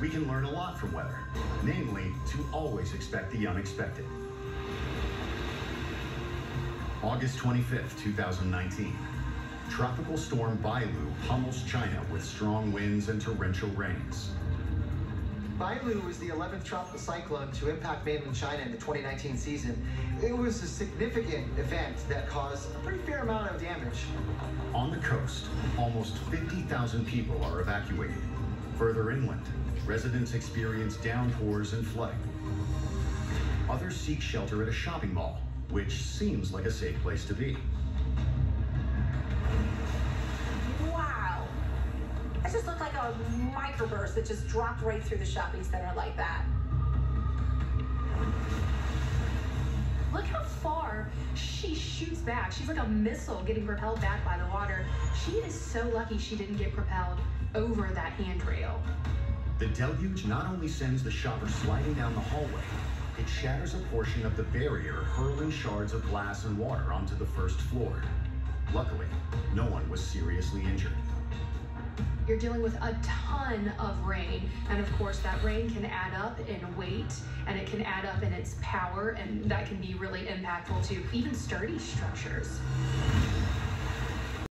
we can learn a lot from weather, namely to always expect the unexpected. August 25th, 2019. Tropical storm Bailu pummels China with strong winds and torrential rains. Bailu was the 11th tropical cyclone to impact mainland China in the 2019 season. It was a significant event that caused a pretty fair amount of damage. On the coast, almost 50,000 people are evacuated. Further inland, residents experience downpours and flooding. Others seek shelter at a shopping mall, which seems like a safe place to be. Wow. That just looked like a microburst that just dropped right through the shopping center like that. Look how far she shoots back. She's like a missile getting propelled back by the water. She is so lucky she didn't get propelled over that handrail. The deluge not only sends the shopper sliding down the hallway, it shatters a portion of the barrier, hurling shards of glass and water onto the first floor. Luckily, no one was seriously injured. You're dealing with a ton of rain, and of course, that rain can add up in weight and it can add up in its power, and that can be really impactful to even sturdy structures.